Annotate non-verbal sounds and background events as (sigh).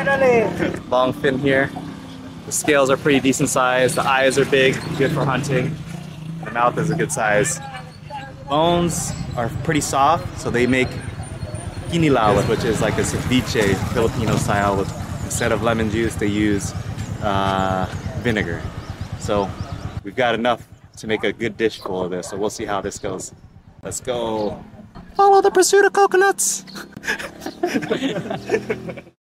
(laughs) Long fin here. The scales are pretty decent size. The eyes are big, good for hunting. The mouth is a good size. Bones are pretty soft, so they make kinilaw, which is like a ceviche Filipino style. With instead of lemon juice, they use uh, vinegar. So we've got enough to make a good dish full of this. So we'll see how this goes. Let's go. Follow the pursuit of coconuts. (laughs)